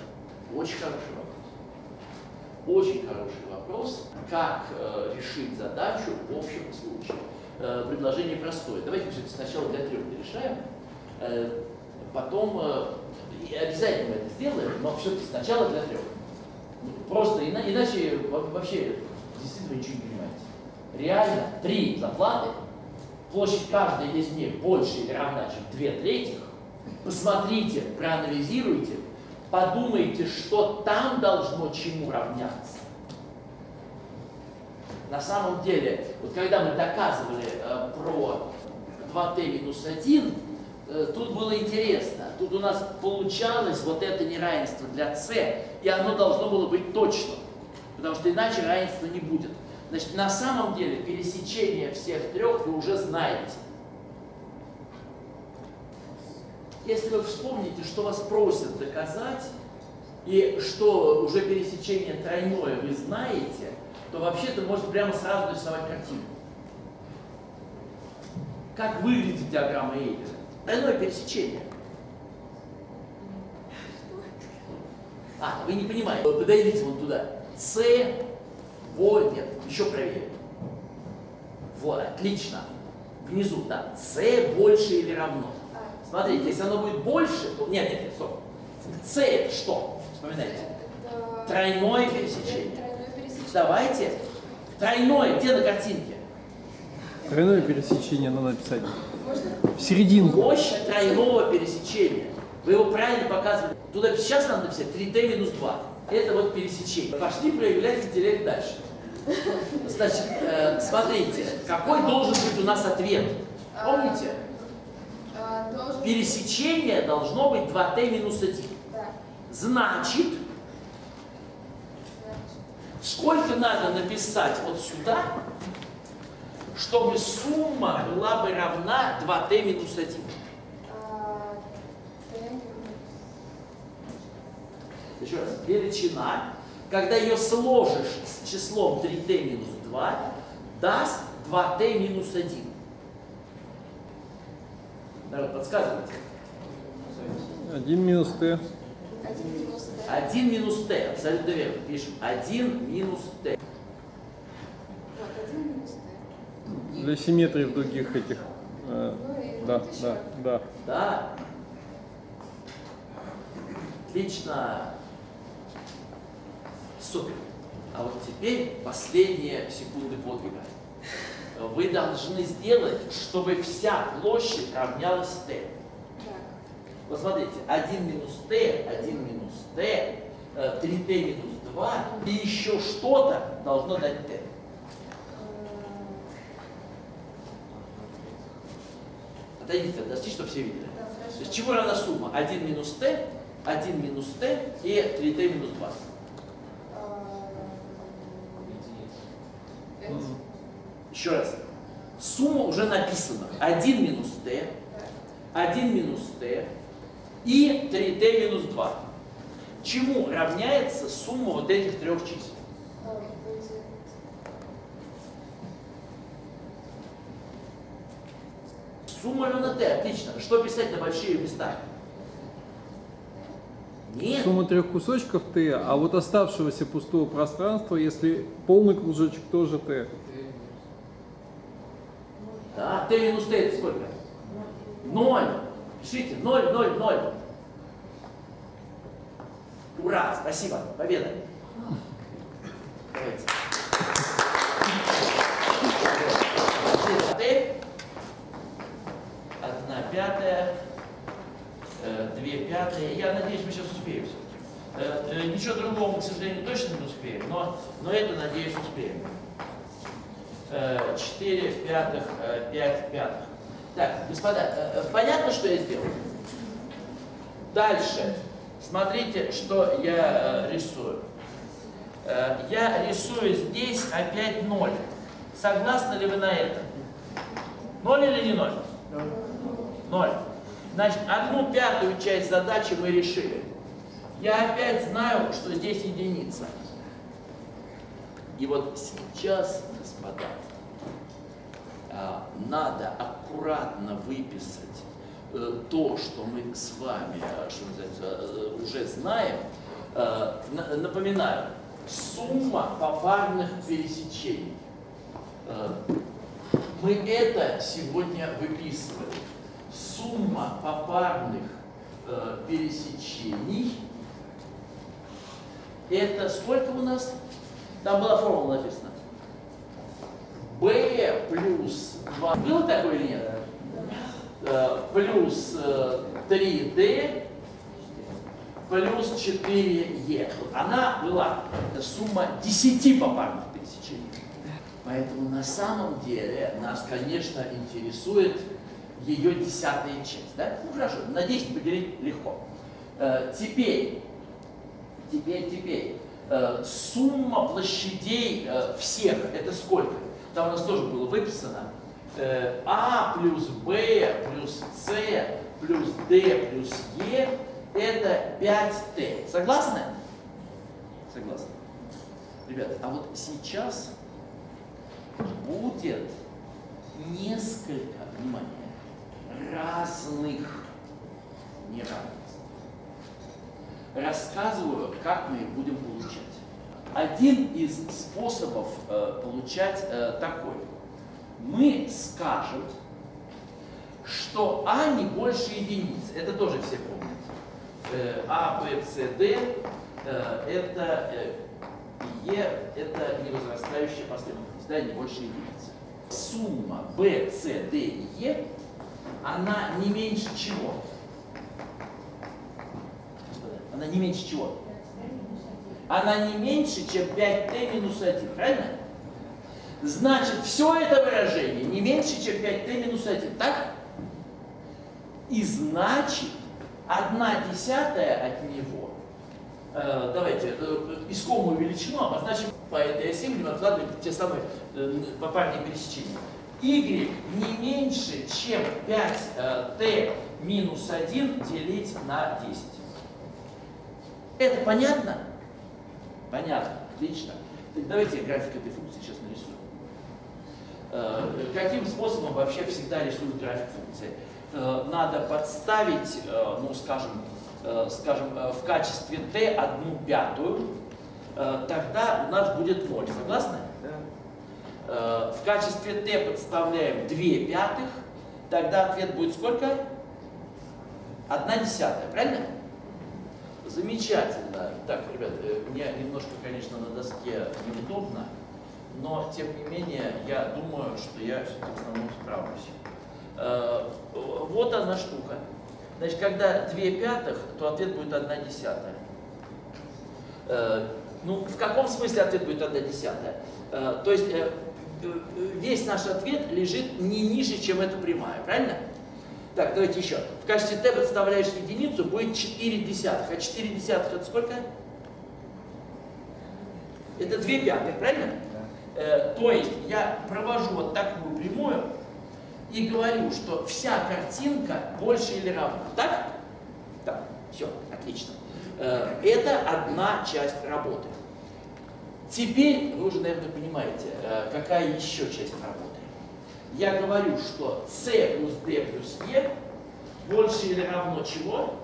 Очень хороший вопрос. Очень хороший вопрос. Как э, решить задачу в общем случае? Э, предложение простое. Давайте все-таки сначала для трех решаем, потом э, обязательно мы это сделаем, но все-таки сначала для трех. Просто ина- иначе во- вообще действительно ничего не понимаете. Реально три заплаты, площадь каждой из них больше или равна, чем две третьих. Посмотрите, проанализируйте, подумайте, что там должно чему равняться. На самом деле, вот когда мы доказывали э, про 2t минус 1, э, тут было интересно. Тут у нас получалось вот это неравенство для c, и оно должно было быть точным, потому что иначе равенства не будет. Значит, на самом деле пересечение всех трех вы уже знаете. Если вы вспомните, что вас просят доказать, и что уже пересечение тройное вы знаете, то вообще-то можете прямо сразу рисовать картину. Как выглядит диаграмма Эйлера? Тройное пересечение. А, вы не понимаете. Подойдите вон туда. С, вот, нет, еще правее. Вот, отлично. Внизу, да. С больше или равно. А, Смотрите, если оно будет больше, то... Нет, нет, нет, стоп. С это что? Вспоминайте. это Тройное пересечение. Тройное пересечение. Давайте. Тройное, где на картинке? Тройное пересечение надо написать. Можно? В серединку. Площадь тройного пересечения. Вы его правильно показывали. Туда сейчас надо написать 3D минус 2. Это вот пересечение. Пошли проявлять интеллект дальше. Значит, э, смотрите, какой должен быть у нас ответ? Помните? А. Пересечение должно быть 2t минус 1. Да. Значит, Значит, сколько надо написать вот сюда, чтобы сумма была бы равна 2t минус 1? а, тройное Еще раз, величина, когда ее сложишь с числом 3t минус 2, даст 2t минус 1. Народ, подсказывайте. 1 минус t. Один минус Т. 1 минус t, абсолютно верно. Пишем 1 минус t. Вот, один минус Т. Для симметрии в других этих. э, да, да, да. Да. Отлично. Супер. А вот теперь последние секунды подвига. Вы должны сделать, чтобы вся площадь равнялась t. Вот смотрите, 1 минус t, 1 минус t, э, 3t минус 2 и еще что-то должно дать t. Отойдите, достичь, чтобы все видели. Да, То есть чему равна сумма? 1 минус t, 1 минус t и 3t минус 2. А. Еще раз. Сумма уже написана. 1 минус t, Да. 1 минус t и 3t минус 2. Чему равняется сумма вот этих трех чисел? А, будет Сумма равна t, отлично. Что писать на большие места? Нет. Сумма трех кусочков t, а вот оставшегося пустого пространства, если полный кружочек, тоже t. Да, t минус t это сколько? Ноль. Пишите, ноль, ноль, ноль. Ура, спасибо, победа. Давайте. T, одна пятая, э, две пятые. Я надеюсь, мы сейчас успеем все-таки. Э, э, Ничего другого мы, к сожалению, точно не успеем, но, но это, надеюсь, успеем. э, 4 пятых, э, 5 пятых. Так, господа, э, э, понятно, что я сделал? Дальше. Смотрите, что я рисую. Я рисую здесь опять 0. Согласны ли вы на это? 0 или не 0? 0. Значит, одну пятую часть задачи мы решили. Я опять знаю, что здесь единица. И вот сейчас, господа, надо аккуратно выписать э, то, что мы с вами, э, что э, уже знаем. На- Напоминаю, сумма попарных пересечений. Мы это сегодня выписывали. Сумма попарных пересечений это сколько у нас? Там была формула написана. B плюс 2. Было такое или нет? Э, плюс э, 3d плюс 4e. Вот Она была сумма 10 попарных пересечений. Поэтому на самом деле нас, конечно, интересует ее десятая часть. Да? Ну хорошо, на 10 поделить легко. Э, Теперь, теперь, теперь, э, сумма площадей э, всех, это сколько? Там у нас тоже было выписано. Э, А плюс Б плюс С плюс Д плюс Е это 5Т. Согласны? Согласны. Ребята, а вот сейчас будет несколько, внимание, разных неравенств. Рассказываю, как мы их будем получать. Один из способов э, получать э, такой. Мы скажем, что А не больше единицы. Это тоже все помнят. Э, А, Б, С, Д э, это э, Е это невозрастающая последовательность, да, не больше единицы. Сумма B, C, D и E, она не меньше чего? Она не меньше чего? Она не меньше, чем 5t минус 1, правильно? Значит, все это выражение не меньше, чем 5t минус 1, так? И значит, 1 десятая от него Э, давайте э, искомую величину обозначим по этой оси, будем откладывать те самые э, попарные пересечения. y не меньше, чем 5t минус 1 делить на 10. Это понятно? Понятно, отлично. Так давайте я график этой функции сейчас нарисую. Э, Каким способом вообще всегда рисуют график функции? Э, Надо подставить, э, ну скажем, скажем, в качестве t одну пятую, тогда у нас будет 0. Согласны? Э, В качестве t подставляем 2 пятых, тогда ответ будет сколько? 1 десятая, правильно? Замечательно. Так, ребят, э, мне немножко, конечно, на доске неудобно, но, тем не менее, я думаю, что я все-таки в основном справлюсь. Э, Вот она штука. Значит, когда 2 пятых, то ответ будет 1 десятая. Э, Ну, в каком смысле ответ будет 1 десятая? То есть весь наш ответ лежит не ниже, чем эта прямая, правильно? Так, давайте еще. Качестве t подставляешь единицу, будет 4 десятых. А 4 десятых это сколько? Это 2 пятых, правильно? Э, то есть я провожу вот такую прямую и говорю, что вся картинка больше или равна. Так? Так, все, отлично. Э, это одна часть работы. Теперь вы уже, наверное, понимаете, э, какая еще часть работы. Я говорю, что c плюс d плюс e больше или равно чего?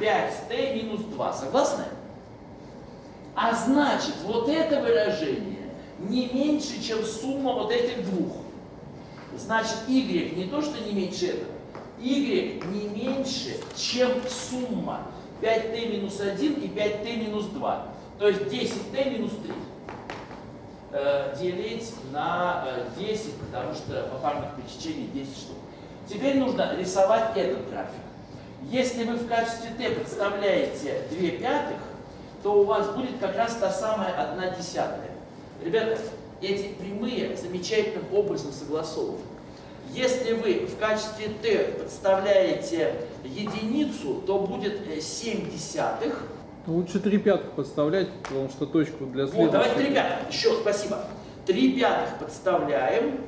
5t минус 2. Согласны? А значит, вот это выражение не меньше, чем сумма вот этих двух. Значит, y не то, что не меньше этого, y не меньше, чем сумма 5t минус 1 и 5t минус 2. То есть 10t минус 3 э, делить на э, 10, потому что попарных пересечений 10 штук. Теперь нужно рисовать этот график. Если вы в качестве t подставляете 2 пятых, то у вас будет как раз та самая 1 десятая. Ребята, эти прямые замечательным образом согласованы. Если вы в качестве t подставляете единицу, то будет 7 десятых. Ну, лучше 3 пятых подставлять, потому что точку для следующего... Вот, давайте 3 пятых. Еще, спасибо. 3 пятых подставляем.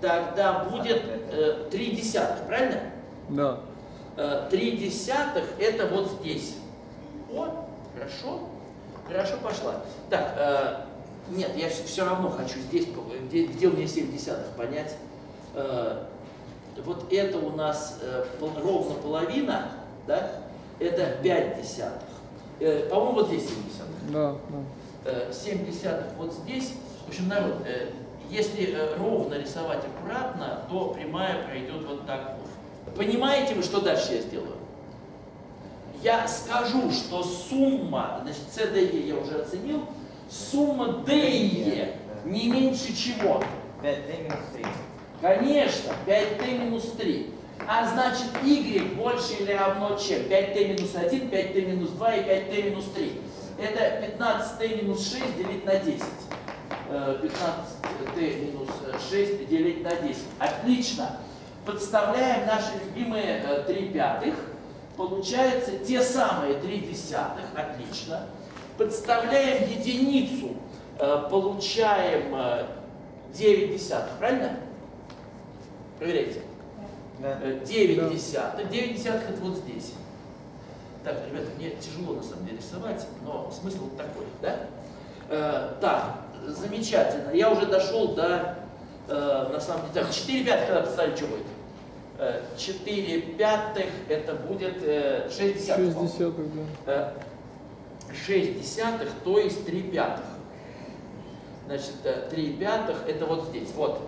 Тогда будет э, 3 десятых, правильно? Да. Э, 3 десятых это вот здесь. О, хорошо. Хорошо пошла. Так, э, нет, я все, равно хочу здесь, где, где у меня 7 десятых, понять. Э, вот это у нас э, пол, ровно половина, да? Это 5 десятых. Э, по-моему, вот здесь 7 десятых. Да, да. Э, 7 десятых вот здесь. В общем, народ, э, если э, ровно рисовать аккуратно, то прямая пройдет вот так. Понимаете вы, что дальше я сделаю? Я скажу, что сумма, значит, CDE я уже оценил, сумма DE не меньше чего? 5t минус 3. Конечно, 5t минус 3. А значит, y больше или равно чем? 5t минус 1, 5t минус 2 и 5t минус 3. Это 15t минус 6 делить на 10. Э, 15t минус 6 делить на 10. Отлично. Подставляем наши любимые э, 3 пятых. Получается те самые 3 десятых. Отлично. Подставляем единицу. Э, Получаем э, 9 десятых. Правильно? Проверяйте. Да. Э, 9 Да. десятых. 9 десятых это вот здесь. Так, ребята, мне тяжело на самом деле рисовать, но смысл вот такой, да? Э, так, замечательно. Я уже дошел до, э, на самом деле, так, 4 пятых, когда представили, что будет? Э, 4 пятых это будет э, 6 десятых. 6 по-моему. десятых, да. Э, 6 десятых, то есть 3 пятых. Значит, э, 3 пятых это вот здесь, вот.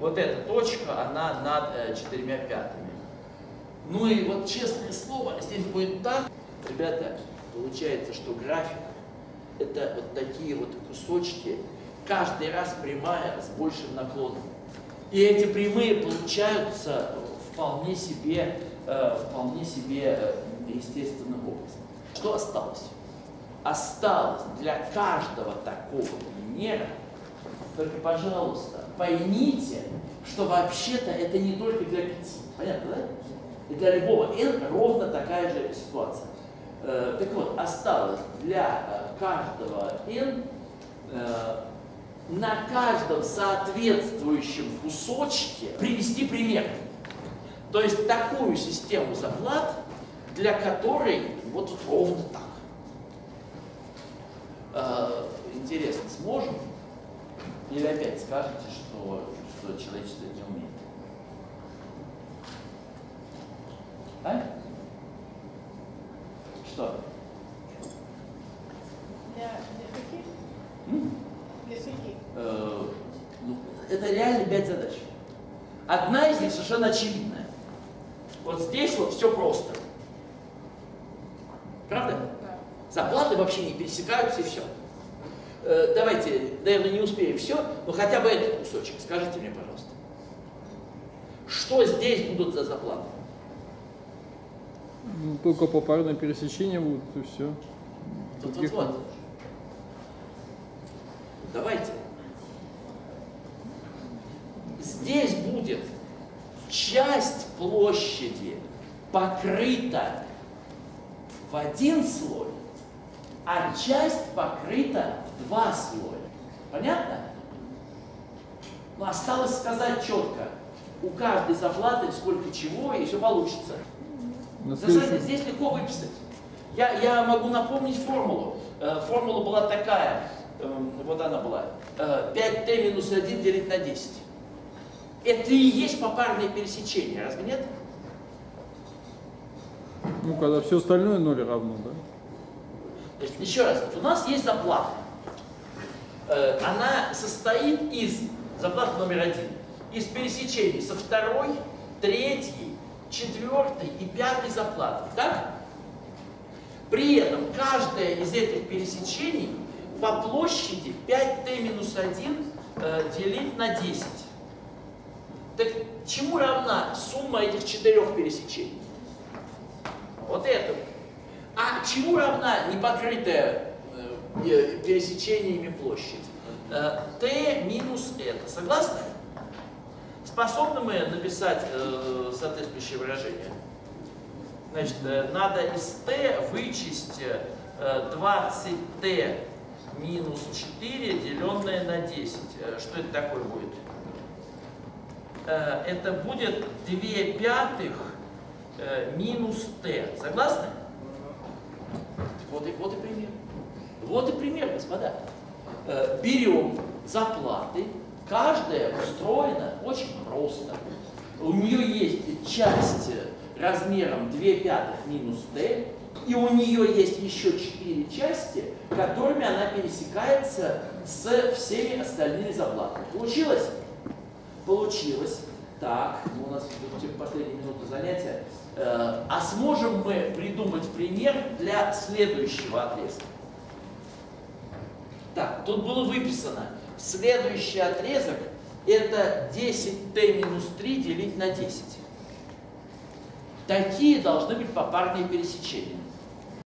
Вот эта точка, она над э, четырьмя пятыми. Ну и вот честное слово, здесь будет так. Ребята, получается, что график это вот такие вот кусочки, каждый раз прямая с большим наклоном. И эти прямые получаются вполне себе, э, вполне себе э, естественным образом. Что осталось? Осталось для каждого такого примера, только, пожалуйста, поймите, что вообще-то это не только для пяти. Понятно, да? И для любого n ровно такая же ситуация. Э, так вот, осталось для э, каждого n э, на каждом соответствующем кусочке привести пример. То есть такую систему заплат, для которой вот ровно так. Интересно, сможем? Или опять скажете, что, что человечество не умеет? А? Что? Для, для каких? Для каких? Э, ну, это реально пять задач. Одна из них совершенно очевидная. Вот здесь вот все просто. Правда? Да. Заплаты вообще не пересекаются и все. Э, давайте, наверное, не успеем все, но хотя бы этот кусочек. Скажите мне, пожалуйста. Что здесь будут за заплаты? Ну, только попарное пересечение будут, и все. Вот, вот, вот. Давайте. Здесь будет часть площади покрыта в один слой, а часть покрыта в два слоя. Понятно? Но осталось сказать четко, у каждой заплаты сколько чего, и все получится. На следующем- здесь легко выписать. Я, я могу напомнить формулу. Э, формула была такая, эм, вот она была, э, 5t минус 1 делить на 10. Это и есть попарное пересечение, разве нет? Ну, когда все остальное ноль равно, да? Значит, еще раз, у нас есть заплата. Э, она состоит из, заплаты номер один, из пересечений со второй, третьей, четвертой и пятой заплатой. Так? При этом каждая из этих пересечений по площади 5t минус 1 э, делить на 10. Так чему равна сумма этих четырех пересечений? Вот этому. А чему равна непокрытая э, пересечениями площадь? э, t минус это. Согласны? Способны мы написать э, соответствующее выражение? Значит, э, надо из t вычесть э, 20t минус 4, деленное на 10. Э, Что это такое будет? Э, Это будет 2 пятых э, минус t. Согласны? Вот и, вот и пример. Вот и пример, господа. Э, Берем заплаты. Каждая устроена очень просто. У нее есть часть размером 2 пятых минус t, и у нее есть еще 4 части, которыми она пересекается с всеми остальными заплатами. Получилось? Получилось. Так, ну, у нас последние минуты занятия. Э, А сможем мы придумать пример для следующего отрезка? Так, тут было выписано. Следующий отрезок это 10t минус 3 делить на 10. Такие должны быть попарные пересечения.